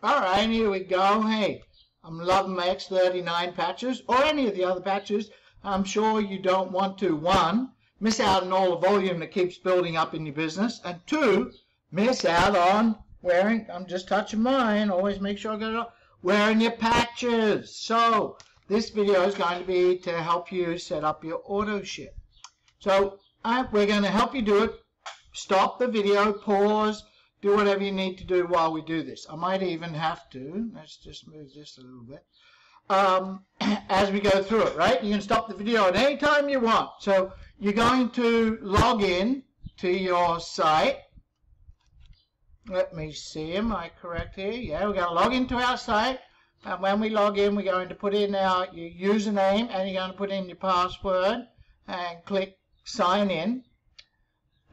All right, here we go. Hey, I'm loving my X39 patches or any of the other patches. I'm sure you don't want to, one, miss out on all the volume that keeps building up in your business, and two, miss out on wearing, I'm just touching mine, always make sure I get it up, wearing your patches. So this video is going to be to help you set up your auto ship. So I, we're going to help you do it. Stop the video, pause, do whatever you need to do while we do this. I might even have to, let's just move this a little bit, um, as we go through it, right? You can stop the video at any time you want. So you're going to log in to your site. Let me see, am I correct here? Yeah, we're going to log into our site. And when we log in, we're going to put in our your username and you're going to put in your password and click sign in.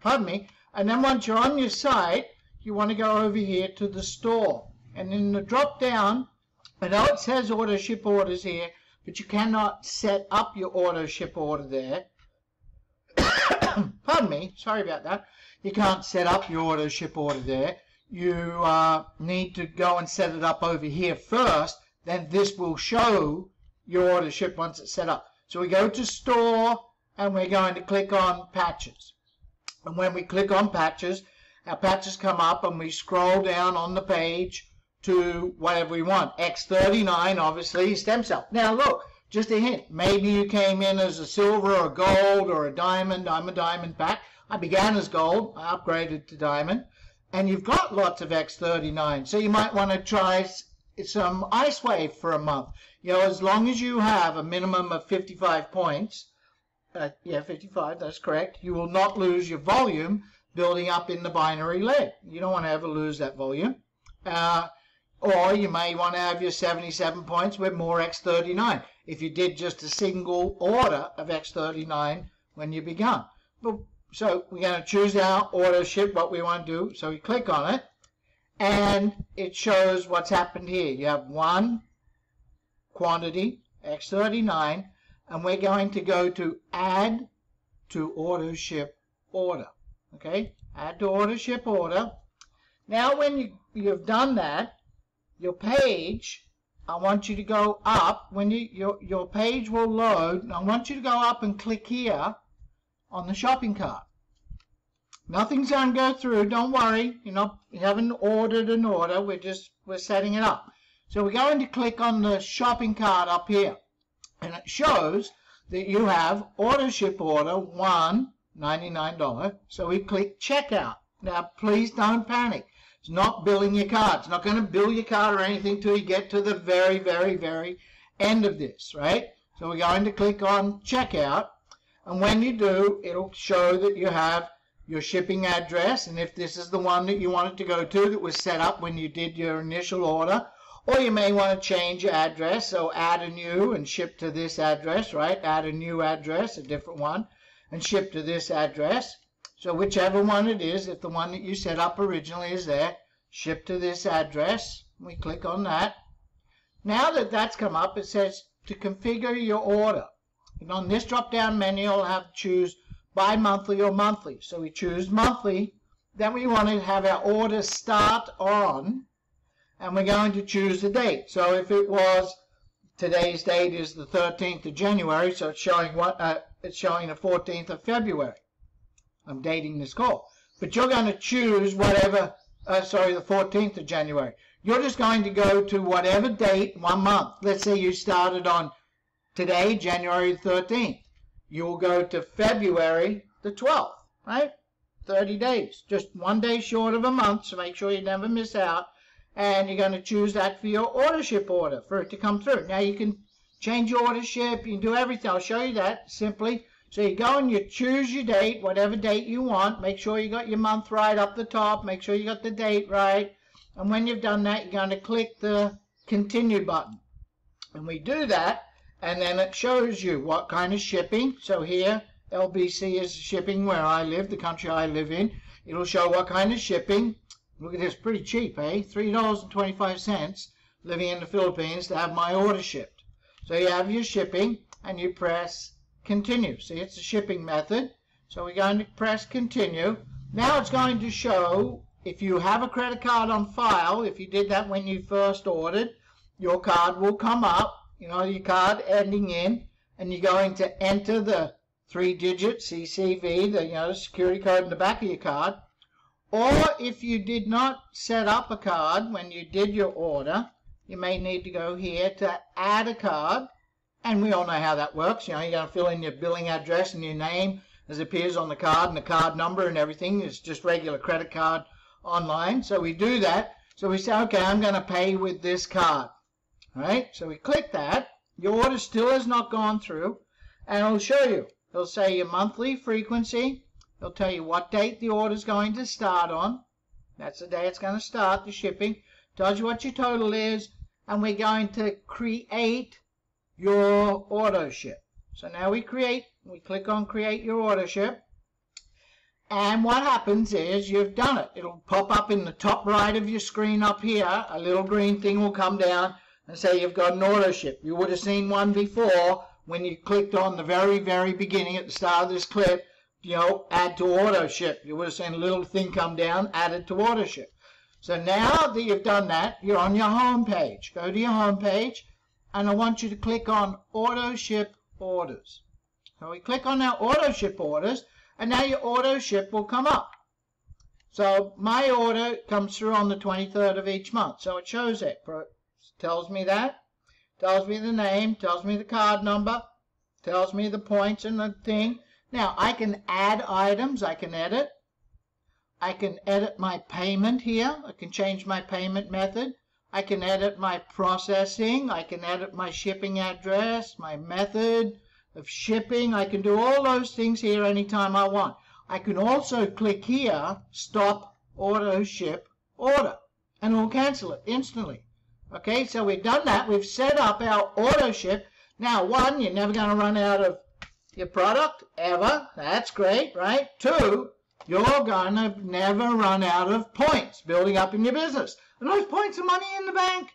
Pardon me. And then once you're on your site, you want to go over here to the store. And in the drop down, I know it says auto ship orders here, but you cannot set up your auto ship order there. Pardon me, sorry about that. You can't set up your auto ship order there. You uh, need to go and set it up over here first. Then this will show your auto ship once it's set up. So we go to store and we're going to click on patches. And when we click on patches, our patches come up and we scroll down on the page to whatever we want. X39, obviously, stem cell. Now look, just a hint. Maybe you came in as a silver or gold or a diamond. I'm a diamond pack. I began as gold. I upgraded to diamond. And you've got lots of X39. So you might want to try some IceWave for a month. You know, as long as you have a minimum of 55 points, uh, yeah, 55, that's correct, you will not lose your volume building up in the binary leg. You don't want to ever lose that volume. Uh, or you may want to have your 77 points with more X39 if you did just a single order of X39 when you began. But, so we're going to choose our auto ship, what we want to do. So we click on it, and it shows what's happened here. You have one quantity, X39, and we're going to go to add to auto ship order. Okay, add to auto ship order. Now when you, you've done that, your page, I want you to go up. When you your, your page will load, I want you to go up and click here on the shopping cart. Nothing's going to go through. Don't worry. You're not, you haven't ordered an order. We're just, we're setting it up. So we're going to click on the shopping cart up here. And it shows that you have auto ship order one $99. So we click checkout. Now, please don't panic. It's not billing your card. It's not going to bill your card or anything till you get to the very, very, very end of this, right? So we're going to click on checkout. And when you do, it'll show that you have your shipping address. And if this is the one that you wanted to go to that was set up when you did your initial order, or you may want to change your address. So add a new and ship to this address, right? Add a new address, a different one, and ship to this address. So whichever one it is, if the one that you set up originally is there, ship to this address. We click on that. Now that that's come up, it says to configure your order. And on this drop-down menu, you'll have to choose bi-monthly or monthly. So we choose monthly. Then we want to have our order start on, and we're going to choose the date. So if it was today's date is the 13th of January, so it's showing what uh, it's showing the 14th of February. I'm dating this call, but you're going to choose whatever. Uh, sorry, the 14th of January. You're just going to go to whatever date, one month. Let's say you started on today, January 13th. You'll go to February the 12th, right? 30 days, just one day short of a month, so make sure you never miss out. And you're going to choose that for your auto ship order for it to come through. Now you can change your auto ship, you can do everything. I'll show you that simply. So you go and you choose your date, whatever date you want. Make sure you got your month right up the top. Make sure you got the date right. And when you've done that, you're going to click the continue button. And we do that, and then it shows you what kind of shipping. So here, LBC is shipping where I live, the country I live in. It'll show what kind of shipping. Look at this, pretty cheap, eh? $3.25 living in the Philippines to have my order shipped. So you have your shipping, and you press continue. See, it's a shipping method. So we're going to press continue. Now it's going to show if you have a credit card on file, if you did that when you first ordered, your card will come up, you know, your card ending in, and you're going to enter the three digit CCV, the you know, security code in the back of your card. Or if you did not set up a card when you did your order, you may need to go here to add a card. And we all know how that works. You know, you're going to fill in your billing address and your name as appears on the card and the card number and everything. It's just regular credit card online. So we do that. So we say, okay, I'm going to pay with this card. All right, so we click that. Your order still has not gone through, and it'll show you. It'll say your monthly frequency. It'll tell you what date the order is going to start on. That's the day it's going to start, the shipping. Tells you what your total is, and we're going to create your auto ship. So now we create, we click on create your auto ship. And what happens is you've done it. It'll pop up in the top right of your screen up here. A little green thing will come down and say you've got an auto ship. You would have seen one before when you clicked on the very, very beginning at the start of this clip, you know, add to auto ship. You would have seen a little thing come down, added to auto ship. So now that you've done that, you're on your home page. Go to your home page, and I want you to click on auto ship orders. So we click on our auto ship orders, and now your auto ship will come up. So my order comes through on the 23rd of each month. So it shows it tells me that, tells me the name, tells me the card number, tells me the points and the thing. Now, I can add items, I can edit. I can edit my payment here. I can change my payment method. I can edit my processing. I can edit my shipping address, my method of shipping. I can do all those things here anytime I want. I can also click here, stop auto ship order, and it will cancel it instantly. Okay, so we've done that. We've set up our auto ship. Now, one, you're never going to run out of your product ever. That's great, right? Two, you're to never run out of points building up in your business. And those points are money in the bank.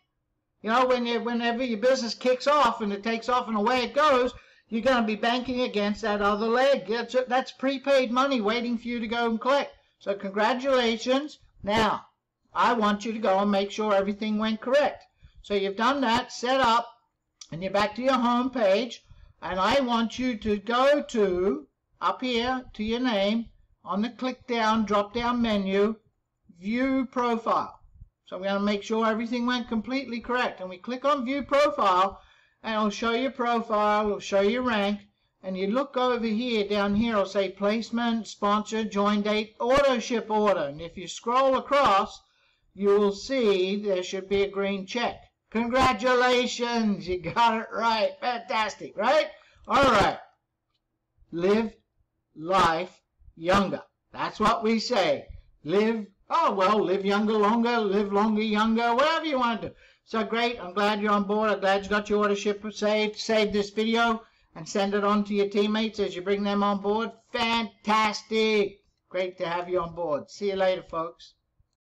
You know, when you, whenever your business kicks off and it takes off and away it goes, you're going to be banking against that other leg. That's, that's prepaid money waiting for you to go and collect. So congratulations. Now, I want you to go and make sure everything went correct. So you've done that, set up, and you're back to your home page. And I want you to go to, up here, to your name, on the click down, drop down menu, view profile. So we're going to make sure everything went completely correct. And we click on view profile, and it'll show your profile, it'll show your rank, and you look over here, down here, it'll say placement, sponsor, join date, auto ship order. And if you scroll across, you will see there should be a green check. Congratulations, you got it right. Fantastic, right? All right. Live life younger. That's what we say. Live, oh, well, live younger, longer, live longer, younger, whatever you want to do. So great. I'm glad you're on board. I'm glad you got your auto ship saved. Save this video and send it on to your teammates as you bring them on board. Fantastic. Great to have you on board. See you later, folks.